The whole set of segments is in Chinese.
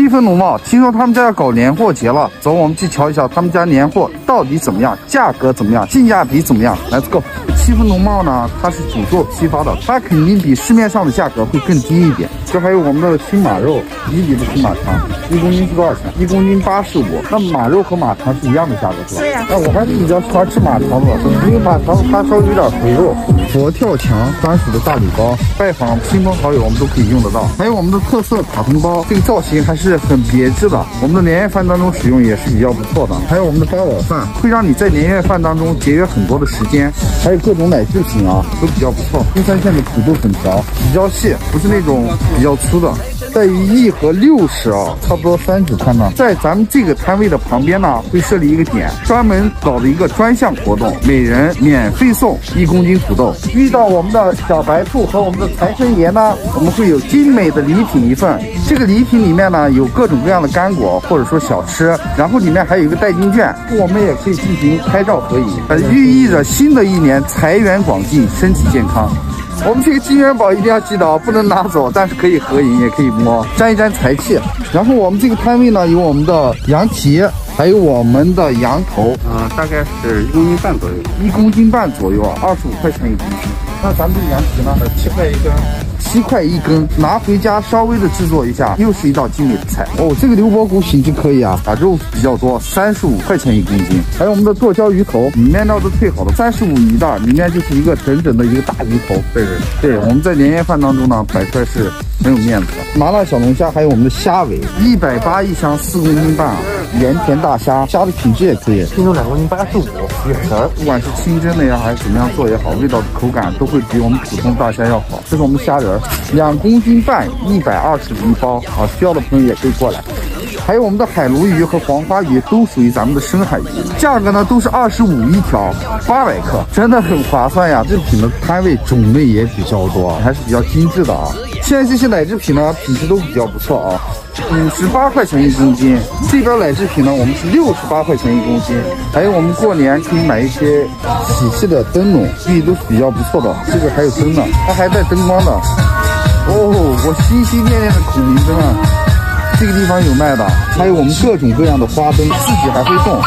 七分农贸，听说他们家要搞年货节了，走，我们去瞧一瞧他们家年货到底怎么样，价格怎么样，性价比怎么样？Let's go。七分农贸呢，它是主做批发的，它肯定比市面上的价格会更低一点。这还有我们的青马肉，一里的青马肠，一公斤是多少钱？一公斤八十五。那马肉和马肠是一样的价格是吧？对呀。那我还是比较喜欢吃马肠的，因为马肠它稍微有点肥肉。佛跳墙专属的大礼包，拜访亲朋好友我们都可以用得到。还有我们的特色卡通包，这个造型还是很别致的。我们的年夜饭当中使用也是比较不错的。还有我们的八宝饭，会让你在年夜饭当中节约很多的时间。还有各种奶制品啊，都比较不错。金山县的土豆粉条比较细，不是那种比较粗的。在于一盒六十啊，差不多三十块呢。在咱们这个摊位的旁边呢，会设立一个点，专门搞的一个专项活动，每人免费送一公斤土豆。遇到我们的小白兔和我们的财神爷呢，我们会有精美的礼品一份。这个礼品里面呢，有各种各样的干果或者说小吃，然后里面还有一个代金券，我们也可以进行拍照合影，呃，寓意着新的一年财源广进，身体健康。我们这个金元宝一定要记得，不能拿走，但是可以合影，也可以摸，沾一沾财气。然后我们这个摊位呢，有我们的羊蹄，还有我们的羊头，啊，大概是一公斤半左右，一公斤半左右啊，二十五块钱一公斤。那咱们这个羊蹄呢，七块一根。七块一根，拿回家稍微的制作一下，又是一道精美的菜哦。这个牛脖骨品质可以啊，啊肉比较多，三十五块钱一公斤。还有我们的剁椒鱼头，里面料都退好了，三十五一袋，里面就是一个整整的一个大鱼头。对对对，我们在年夜饭当中呢，摆出来是很有面子的。麻辣小龙虾，还有我们的虾尾，一百八一箱，四公斤半啊，盐田大虾，虾的品质也可以，净重两公斤八十五，鱼皮不管是清蒸的呀，还是怎么样做也好，味道口感都会比我们普通大虾要好。这是我们虾仁。两公斤半，一百二十一包啊！需要的朋友也可以过来。还有我们的海鲈鱼和黄花鱼都属于咱们的深海鱼，价格呢都是二十五一条，八百克，真的很划算呀！制品的摊位种类也比较多，还是比较精致的啊。现在这些奶制品呢，品质都比较不错啊，五十八块钱一公斤。这边奶制品呢，我们是六十八块钱一公斤。还有我们过年可以买一些喜气的灯笼，寓意都是比较不错的。这个还有灯呢，它还带灯光的。哦，我心心念念的孔明灯啊，这个地方有卖的，还有我们各种各样的花灯，自己还会送，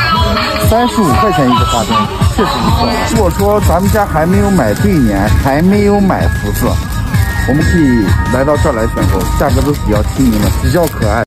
三十五块钱一个花灯，确实不错。如果说咱们家还没有买对联，还没有买福字，我们可以来到这儿来选购，价格都是比较亲民的，比较可爱。